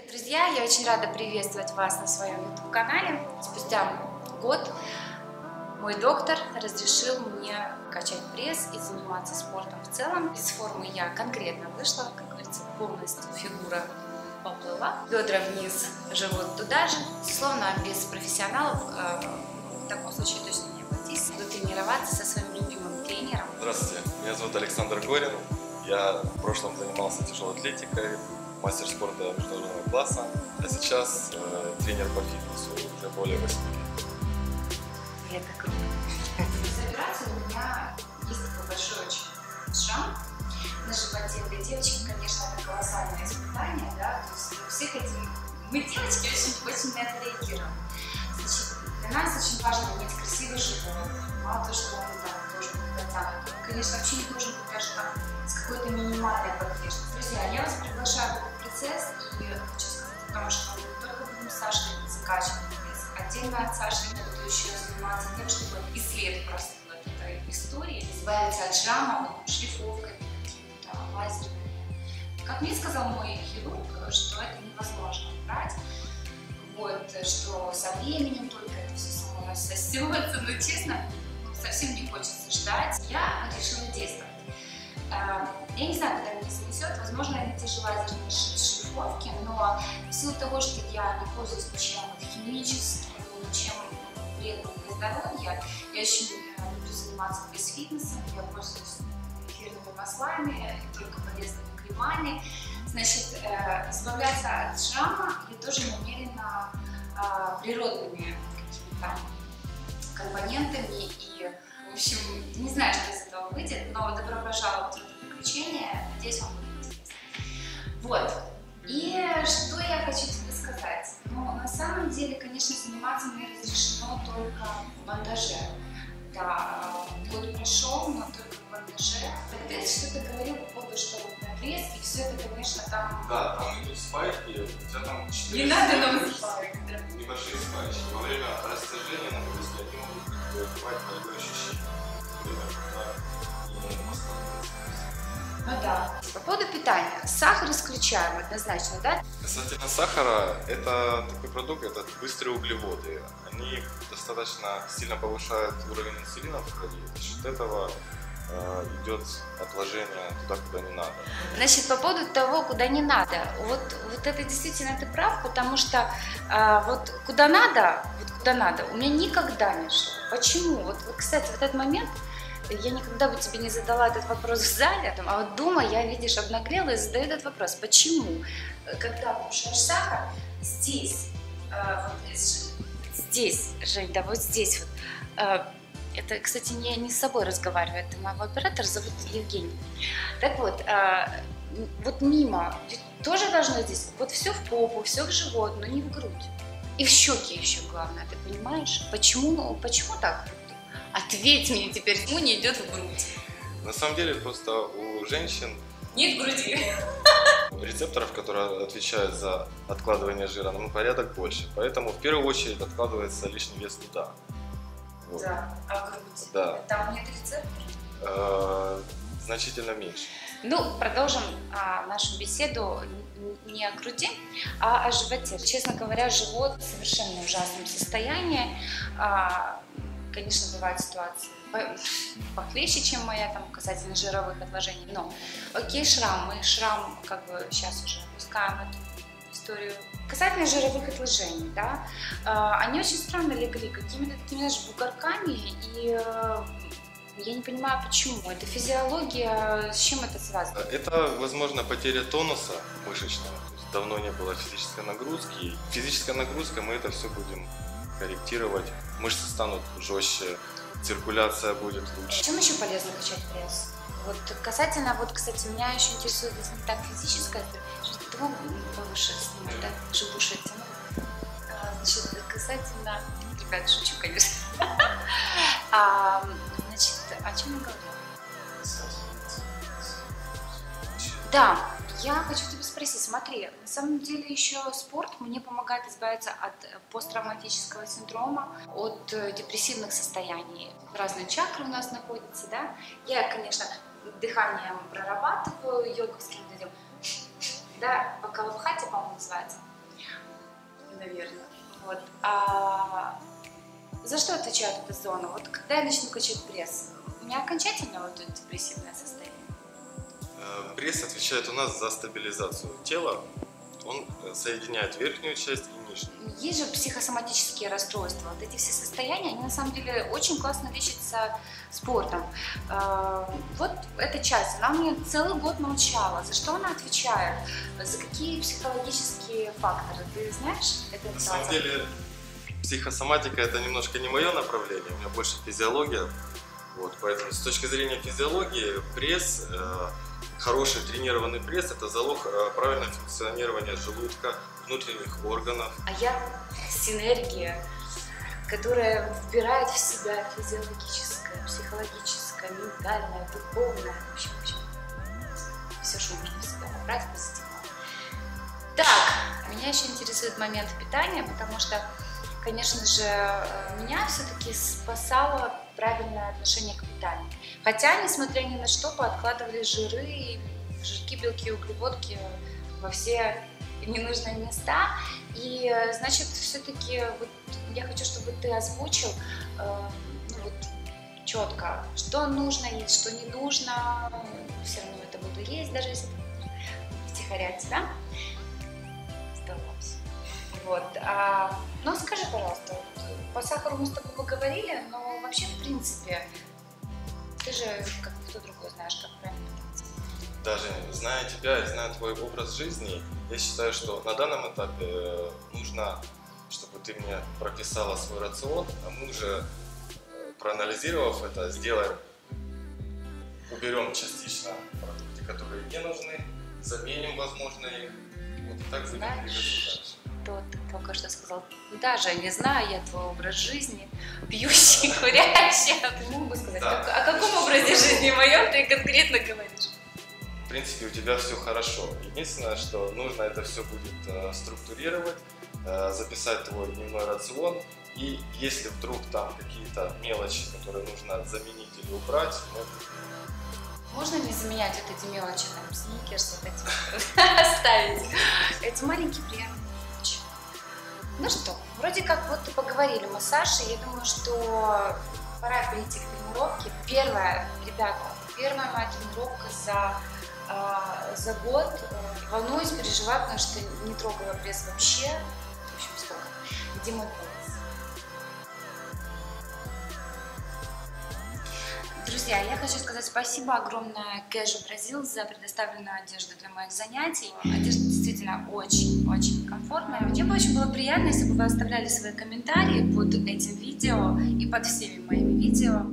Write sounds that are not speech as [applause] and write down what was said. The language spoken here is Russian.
Привет, друзья! Я очень рада приветствовать вас на своем YouTube-канале. Спустя год мой доктор разрешил мне качать пресс и заниматься спортом в целом. Из формы я конкретно вышла, как говорится, полностью фигура поплыла. Бедра вниз, живот туда же. Безусловно, без профессионалов э, в таком случае точно не обойтись. Буду тренироваться со своим любимым тренером. Здравствуйте, меня зовут Александр Горин. Я в прошлом занимался тяжелой атлетикой, мастер спорта международного класса, а сейчас э, тренер по фитнесу уже более 8 лет. Это круто. Операции у меня есть такой большой очень шрам на животе. Для девочки, конечно, это колоссальное испытание, да, то есть у всех этих... Мы, девочки, очень, очень на это реагируем. Значит, для нас очень важно иметь красивый живот. Мало того, что он там должен быть дотянут, он, конечно, вообще не должен быть даже там с какой-то минимальной подвижностью. Друзья, я вас приглашаю в этот процесс и хочу сказать о том, что мы только будем с Сашей закачивать отдельно от Саши я буду еще заниматься тем, чтобы исследовать просто вот этой истории, избавиться от жама, вот, шлифовкой, какими-то лазерными. Как мне сказал мой хирург, что это невозможно убрать, вот, что со временем только это все само рассосется, [laughs] но честно, совсем не хочется ждать. Я решила действовать. А, я не знаю, куда меня занесет, возможно, это тяжелазерные шлифовки, но в силу того, что я не пользуюсь ничем химическим, ничем вредным для здоровья, я очень э, люблю заниматься фитнесом, я пользуюсь эфирными маслами, только полезными кремами. Значит, э, избавляться от шрама я тоже намерена э, природными какими-то компонентами и в общем, не знаю, что из этого выйдет, но добро пожаловать в это приключение. Надеюсь, вам будет интересно. Вот. И что я хочу тебе сказать? Ну, на самом деле, конечно, заниматься мне разрешено только в бандаже. Да, год прошел, но только в бандаже. Ты что-то говорил по поводу, что вот на пресс, и все это, конечно, там... Да, там идут спайки, у тебя там 4 Не надо нам спайк, да. небольшие спайки. Во время растяжения на Ну да. По поводу питания. Сахар исключаем однозначно, да? Касательно сахара, это такой продукт, это быстрые углеводы. Они достаточно сильно повышают уровень инсулина в крови. За счет этого э, идет отложение туда, куда не надо. Значит, по поводу того, куда не надо. Вот, вот это действительно ты прав, потому что а, вот куда надо, вот куда надо, у меня никогда не шло. Почему? Вот, кстати, в этот момент я никогда бы тебе не задала этот вопрос в зале, а вот дома я, видишь, обнаглела и задаю этот вопрос. Почему, когда кушаешь сахар, здесь, э, вот здесь, Жень, да, вот здесь вот, э, это, кстати, не, не с собой разговариваю, это моего оператора зовут Евгений. Так вот, э, вот мимо, тоже должно здесь, вот все в попу, все в живот, но не в грудь. И в щеки еще главное, ты понимаешь? Почему, почему так? Ответь мне теперь, почему не идет в грудь? На самом деле просто у женщин Нет груди. рецепторов, которые отвечают за откладывание жира, на порядок больше. Поэтому в первую очередь откладывается лишний вес туда. Вот. Да, а грудь? Да. Там нет рецептора? Э, значительно меньше. Ну, продолжим а, нашу беседу не о груди, а о животе. Честно говоря, живот в совершенно ужасном состоянии. А, конечно, бывают ситуации по- похлеще, чем моя, там, касательно жировых отложений. Но, окей, шрам, мы шрам, как бы, сейчас уже опускаем эту историю. Касательно жировых отложений, да, а, они очень странно легли, какими-то такими, знаешь, бугорками, и э, я не понимаю, почему. Это физиология, с чем это связано? Это, возможно, потеря тонуса мышечного. То есть давно не было физической нагрузки. Физическая нагрузка, мы это все будем корректировать. Мышцы станут жестче, циркуляция будет лучше. Чем еще полезно качать пресс? Вот касательно, вот, кстати, меня еще интересует если не так физическое, что того повыше снимать, да, живуши тянуть. А, Значит, касательно, ребят, шучу, конечно. [laughs] А, Значит, о чем я говорила? Да, я хочу тебя спросить, смотри, на самом деле еще спорт мне помогает избавиться от э, посттравматического синдрома, от э, депрессивных состояний. Разные чакры у нас находятся, да. Я, конечно, дыханием прорабатываю, йоговским этим, да, Бакалабхати, по-моему, называется. наверное. Вот. А за что отвечает эта зона? Вот когда я начну качать пресс, у меня окончательно вот это депрессивное состояние? Э, пресс отвечает у нас за стабилизацию тела. Он э, соединяет верхнюю часть и нижнюю. Есть же психосоматические расстройства. Вот эти все состояния, они на самом деле очень классно лечатся спортом. Э, Вот эта часть, она мне целый год научала. За что она отвечает? За какие психологические факторы? Ты знаешь? Это На самом деле психосоматика это немножко не мое направление, у меня больше физиология. Вот, поэтому с точки зрения физиологии пресс, э, хороший тренированный пресс это залог э, правильного функционирования желудка, внутренних органов. А я синергия, которая вбирает в себя физиологическое, психологическое, ментальное, духовное, в общем, в общем, все, что можно в себя набрать позитивно. Так, меня еще интересует момент питания, потому что, конечно же, э, меня все-таки спасало правильное отношение к питанию. Хотя, несмотря ни на что, пооткладывали жиры, жирки, белки, углеводки во все ненужные места. И, э, значит, все-таки вот я хочу, чтобы ты озвучил э, ну, вот, четко, что нужно есть, что не нужно. Все равно это буду есть, даже если втихаря от тебя. Вот. А, ну, скажи, пожалуйста, по сахару мы с тобой поговорили, но вообще, в принципе, ты же, как никто другой, знаешь, как правильно питаться. Даже зная тебя и зная твой образ жизни, я считаю, что на данном этапе э, нужно, чтобы ты мне прописала свой рацион, а мы уже, э, проанализировав это, сделаем, уберем частично продукты, которые не нужны, заменим, возможно, их. Вот и так будем Знаешь, двигаться дальше. То ты только что сказал, даже не знаю я твой образ жизни, пьющий, курящий, а ты мог бы сказать, Да. как- о каком образе жизни моем ты конкретно говоришь? В принципе, у тебя все хорошо. Единственное, что нужно это все будет э, структурировать, э, записать твой дневной рацион. И если вдруг там какие-то мелочи, которые нужно заменить или убрать, ну, Можно не заменять вот эти мелочи, там, сникерс, вот эти, [laughs] оставить? Эти маленькие приятные мелочи. Ну что, вроде как вот и поговорили мы с Сашей, я думаю, что пора перейти к тренировке. Первая, ребята, первая моя тренировка за, а, за год. Э, Волнуюсь, переживаю, потому что не трогала пресс вообще. В общем, сколько? Где Друзья, я хочу сказать спасибо огромное Кэжу Бразил за предоставленную одежду для моих занятий. Одежда действительно очень-очень комфортная. Мне бы очень было приятно, если бы вы оставляли свои комментарии под этим видео и под всеми моими видео.